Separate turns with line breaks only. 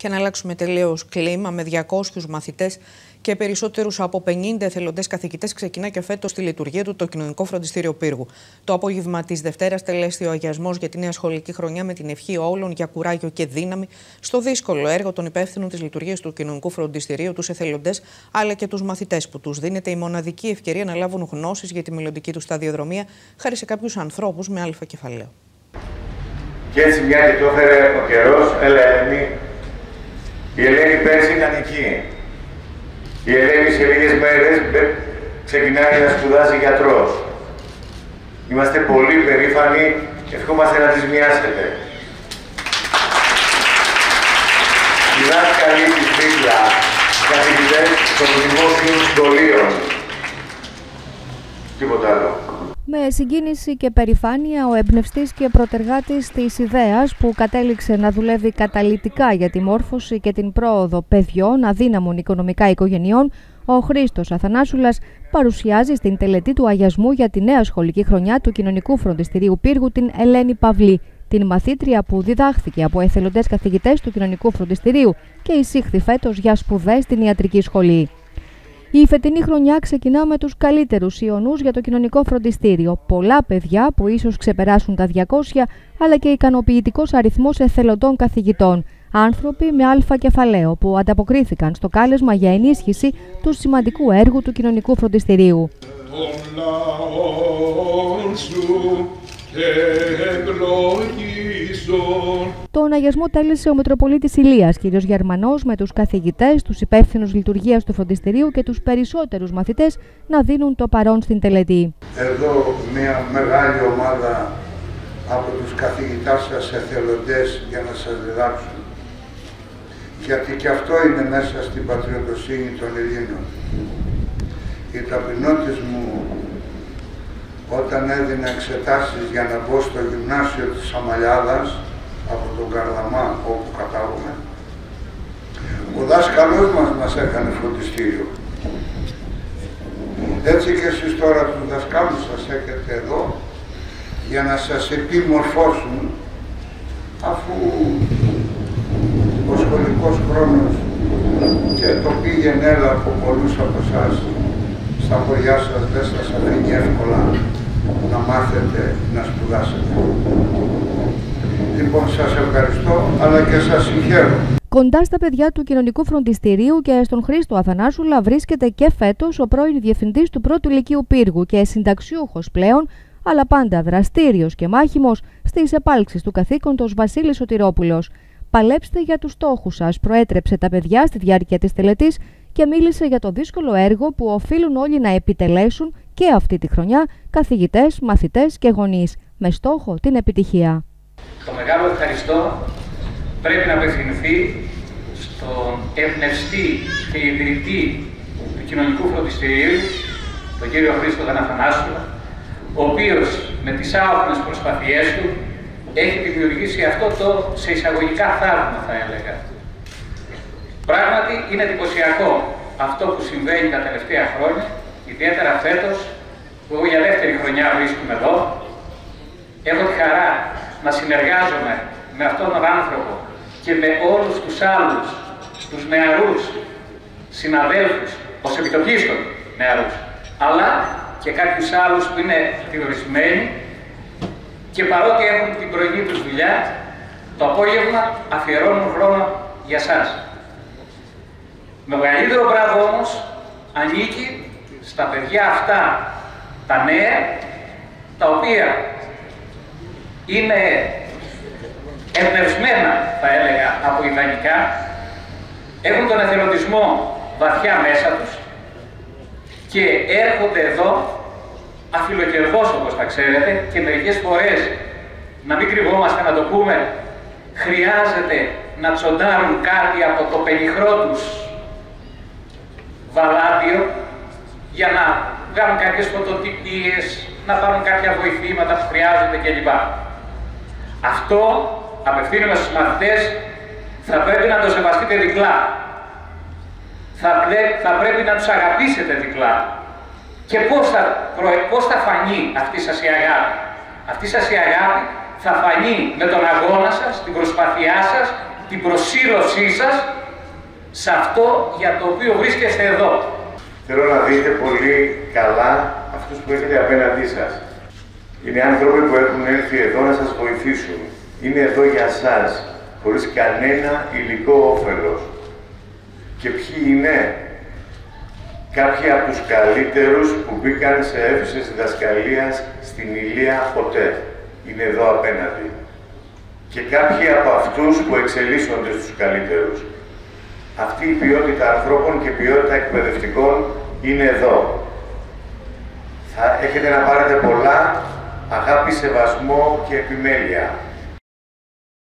Και να αλλάξουμε τελείως κλίμα με 200 μαθητές και περισσότερους από 50 εθελοντές καθηγητές ξεκινά και φέτος τη λειτουργία του το Κοινωνικό Φροντιστήριο Πύργου. Το απόγευμα της Δευτέρας τελέστη ο αγιασμός για τη νέα σχολική χρονιά με την ευχή όλων για κουράγιο και δύναμη στο δύσκολο έργο των υπεύθυνων της λειτουργίας του Κοινωνικού Φροντιστηρίου, τους εθελοντές αλλά και τους μαθητές που τους δίνεται η μοναδική ευκαιρία να λάβουν γνώσεις για τη μελλοντική τους σταδιοδρομία χάρη σε κάποιους ανθρώπους με αλφα κεφαλαίο.
Και έτσι μια και το έφερε ο καιρός, έλα η Ελένη πέρσι ήταν εκεί. Η Ελένη σε λίγες μέρες ξεκινάει να σπουδάζει γιατρός. Είμαστε πολύ περήφανοι και ευχόμαστε να τις μοιάσετε. Οι δάσκαλοι της Βίγλα, καθηγητές των δημόσιων σχολείων. Τίποτα άλλο.
Με συγκίνηση και περηφάνεια, ο εμπνευστής και προτεργάτης της ιδέας που κατέληξε να δουλεύει καταλητικά για τη μόρφωση και την πρόοδο παιδιών αδύναμων οικονομικά οικογενειών, ο Χρήστος Αθανάσουλας παρουσιάζει στην τελετή του αγιασμού για τη νέα σχολική χρονιά του Κοινωνικού Φροντιστηρίου Πύργου την Ελένη Παυλή, την μαθήτρια που διδάχθηκε από εθελοντές καθηγητές του Κοινωνικού Φροντιστηρίου και εισήχθη φέτος για σπουδές στην ιατρική σχολή. Η φετινή χρονιά ξεκινά με τους καλύτερους ιονούς για το κοινωνικό φροντιστήριο. Πολλά παιδιά που ίσως ξεπεράσουν τα 200, αλλά και ικανοποιητικός αριθμός εθελοντών καθηγητών. Άνθρωποι με αλφα κεφαλαίο που ανταποκρίθηκαν στο κάλεσμα για ενίσχυση του σημαντικού έργου του κοινωνικού φροντιστηρίου. Τον αγιασμό τέλεισε ο Μητροπολίτης Ηλίας, κ. Γερμανός, με τους καθηγητές, τους υπεύθυνους λειτουργίας του φροντιστηρίου και τους περισσότερους μαθητές να δίνουν το παρόν στην τελετή.
Εδώ μια μεγάλη ομάδα από τους καθηγητάς σας εθελοντές για να σας διδάξουν. Γιατί και αυτό είναι μέσα στην πατριωτοσύνη των Ελλήνων. Η ταπεινότης μου όταν έδινα εξετάσεις για να μπω στο γυμνάσιο της Αμαλιάδας, από τον Καρδαμά όπου κατάγομαι, ο δάσκαλός μας μας έκανε φροντιστήριο. Έτσι και εσείς τώρα τους δασκάλους σας έχετε εδώ για να σας επιμορφώσουν αφού ο σχολικός χρόνος και το πήγαινε έλα από πολλούς από εσάς στα χωριά σας δεν σας αφήνει εύκολα να μάθετε να σπουδάσετε. Λοιπόν, σας ευχαριστώ, αλλά και σας συγχαίρω.
Κοντά στα παιδιά του Κοινωνικού Φροντιστηρίου και στον Χρήστο Αθανάσουλα βρίσκεται και φέτος ο πρώην Διευθυντής του Πρώτου Λυκείου Πύργου και συνταξιούχος πλέον, αλλά πάντα δραστήριος και μάχημος στις επάλξεις του καθήκοντος Βασίλης Σωτηρόπουλος. Παλέψτε για τους στόχους σας, προέτρεψε τα παιδιά στη διάρκεια της τελετής και μίλησε για το δύσκολο έργο που οφείλουν όλοι να επιτελέσουν και αυτή τη χρονιά καθηγητές, μαθητές και γονείς, με στόχο την επιτυχία.
Το μεγάλο ευχαριστώ πρέπει να απευθυνθεί στον εμπνευστή και ιδρυτή του Κοινωνικού Φροντιστηρίου, τον κύριο Χρήστο Δαναθανάσουλα, ο οποίος με τις άοπνες προσπαθειές του έχει δημιουργήσει αυτό το σε εισαγωγικά θαύμα, θα έλεγα. Πράγματι είναι εντυπωσιακό αυτό που συμβαίνει τα τελευταία χρόνια ιδιαίτερα φέτος, που εγώ για δεύτερη χρονιά βρίσκομαι εδώ, έχω τη χαρά να συνεργάζομαι με αυτόν τον άνθρωπο και με όλους τους άλλους, τους νεαρούς συναδέλφους, ως επιτοπίστων νεαρούς, αλλά και κάποιους άλλους που είναι διορισμένοι και παρότι έχουν την πρωινή τους δουλειά, το απόγευμα αφιερώνουν χρόνο για σας. Με μεγαλύτερο μπράβο όμως ανήκει στα παιδιά αυτά τα νέα, τα οποία είναι εμπνευσμένα, θα έλεγα, από ιδανικά, έχουν τον εθελοντισμό βαθιά μέσα τους και έρχονται εδώ αφιλοκερδός, όπως τα ξέρετε, και μερικές φορές, να μην κρυβόμαστε να το πούμε, χρειάζεται να τσοντάρουν κάτι από το πενιχρό τους βαλάντιο για να βγάλουν κάποιες φωτοτυπίες, να πάρουν κάποια βοηθήματα που χρειάζονται κλπ. Αυτό, απευθύνομαι στους μαθητές, θα πρέπει να το σεβαστείτε διπλά. Θα, θα πρέπει να τους αγαπήσετε διπλά. Και πώς θα, πώς θα φανεί αυτή σας η αγάπη. Αυτή σας η αγάπη θα φανεί με τον αγώνα σας, την προσπάθειά σας την προσήλωσή σας σε αυτό για το οποίο βρίσκεστε εδώ.
Θέλω να δείτε πολύ καλά αυτούς που έχετε απέναντί σας. Είναι άνθρωποι που έχουν έρθει εδώ να σας βοηθήσουν. Είναι εδώ για σας, χωρίς κανένα υλικό όφελος. Και ποιοι είναι, κάποιοι από τους καλύτερους που μπήκαν σε αίθουσες διδασκαλίας στην Ηλία ποτέ. Είναι εδώ απέναντι. Και κάποιοι από αυτούς που εξελίσσονται στους καλύτερους. Αυτή η ποιότητα ανθρώπων και ποιότητα εκπαιδευτικών είναι εδώ. Θα έχετε να πάρετε πολλά αγάπη, σεβασμό και επιμέλεια.